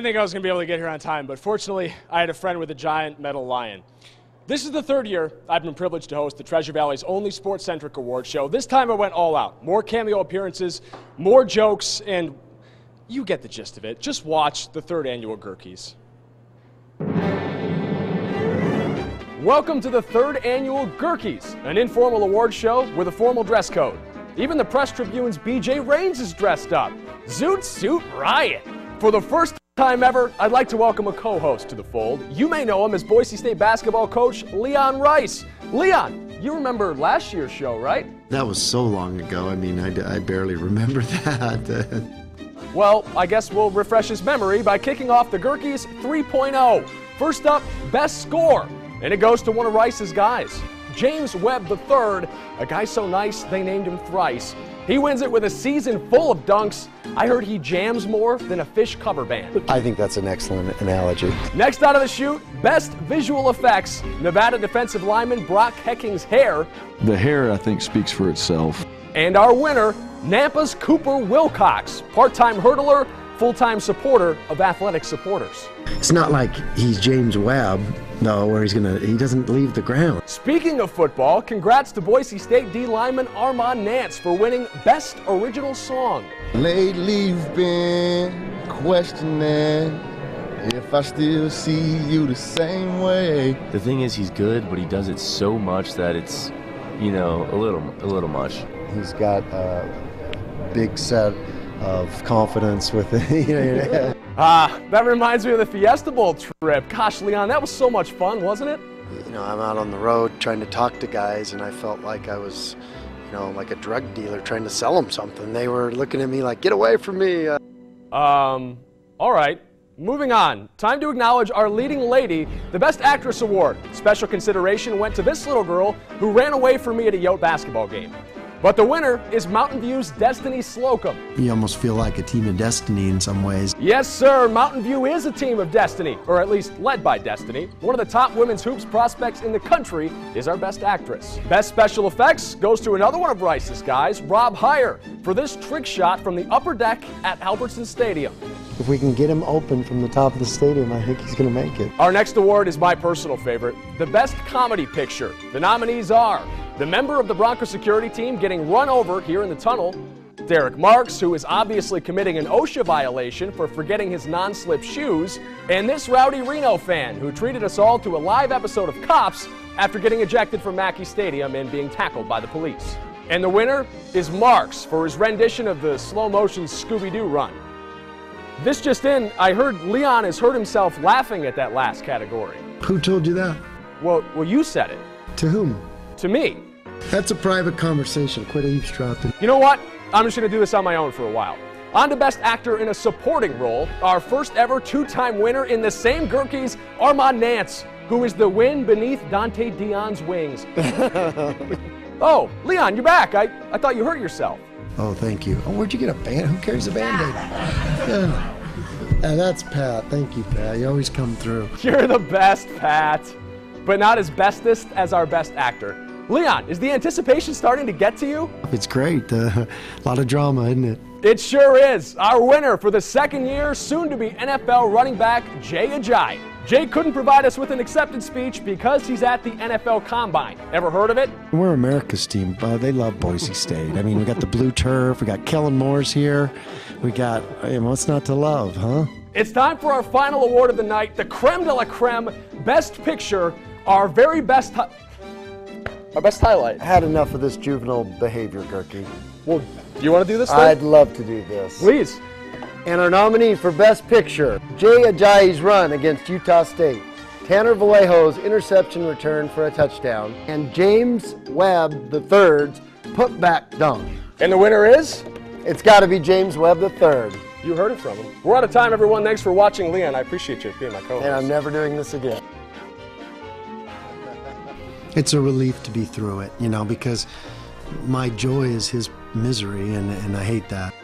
didn't think I was going to be able to get here on time, but fortunately, I had a friend with a giant metal lion. This is the third year I've been privileged to host the Treasure Valley's only sports centric award show. This time I went all out. More cameo appearances, more jokes, and you get the gist of it. Just watch the third annual Gerkeys. Welcome to the third annual Gerkeys, an informal award show with a formal dress code. Even the Press Tribune's BJ Rains is dressed up. Zoot Suit Riot. For the first time ever, I'd like to welcome a co-host to the fold. You may know him as Boise State basketball coach Leon Rice. Leon, you remember last year's show, right? That was so long ago. I mean, I, I barely remember that. well, I guess we'll refresh his memory by kicking off the Gerkeys 3.0. First up, best score. And it goes to one of Rice's guys. James Webb III, a guy so nice they named him thrice. He wins it with a season full of dunks. I heard he jams more than a fish cover band. I think that's an excellent analogy. Next out of the chute, best visual effects. Nevada defensive lineman Brock Hekking's hair. The hair, I think, speaks for itself. And our winner, Nampa's Cooper Wilcox, part-time hurdler, full-time supporter of athletic supporters. It's not like he's James Webb, no, where he's gonna he doesn't leave the ground. Speaking of football, congrats to Boise State D lineman Armand Nance for winning Best Original Song. Lately you've been questioning if I still see you the same way. The thing is he's good, but he does it so much that it's you know, a little a little much. He's got a big set of confidence with it. you know, Ah, that reminds me of the Fiesta Bowl trip. Gosh, Leon, that was so much fun, wasn't it? You know, I'm out on the road trying to talk to guys, and I felt like I was, you know, like a drug dealer trying to sell them something. They were looking at me like, get away from me. Uh, um, all right. Moving on, time to acknowledge our leading lady, the Best Actress Award. Special consideration went to this little girl who ran away from me at a Yote basketball game. But the winner is Mountain View's Destiny Slocum. You almost feel like a team of destiny in some ways. Yes, sir. Mountain View is a team of destiny, or at least led by destiny. One of the top women's hoops prospects in the country is our best actress. Best special effects goes to another one of Rice's guys, Rob Heyer, for this trick shot from the upper deck at Albertson Stadium. If we can get him open from the top of the stadium, I think he's going to make it. Our next award is my personal favorite, the Best Comedy Picture. The nominees are the member of the Bronco security team getting run over here in the tunnel, Derek Marks, who is obviously committing an OSHA violation for forgetting his non slip shoes, and this rowdy Reno fan who treated us all to a live episode of Cops after getting ejected from Mackay Stadium and being tackled by the police. And the winner is Marks for his rendition of the slow motion Scooby Doo run. This just in, I heard Leon has hurt himself laughing at that last category. Who told you that? Well, well, you said it. To whom? To me. That's a private conversation. Quit eavesdropping. You know what? I'm just going to do this on my own for a while. On to Best Actor in a Supporting Role, our first ever two-time winner in the same Gerkeys, Armand Nance, who is the wind beneath Dante Dion's wings. oh, Leon, you're back. I, I thought you hurt yourself. Oh, thank you. Oh, where'd you get a band? Who carries a band-aid? Yeah. yeah, that's Pat. Thank you, Pat. You always come through. You're the best, Pat. But not as bestest as our best actor. Leon, is the anticipation starting to get to you? It's great. Uh, a lot of drama, isn't it? It sure is. Our winner for the second year, soon to be NFL running back Jay Ajayi. Jay couldn't provide us with an acceptance speech because he's at the NFL Combine. Ever heard of it? We're America's team. Uh, they love Boise State. I mean, we got the blue turf. We got Kellen Moore's here. We got, you know, what's not to love, huh? It's time for our final award of the night, the creme de la creme, Best Picture, our very best. Our best highlight. I had enough of this juvenile behavior, Gerke. Well, do you want to do this? Thing? I'd love to do this. Please. And our nominee for Best Picture, Jay Ajayi's run against Utah State, Tanner Vallejo's interception return for a touchdown, and James Webb III's putback dunk. And the winner is? It's got to be James Webb III. You heard it from him. We're out of time, everyone. Thanks for watching, Leon. I appreciate you being my co-host. And I'm never doing this again it's a relief to be through it, you know, because my joy is his misery, and, and I hate that.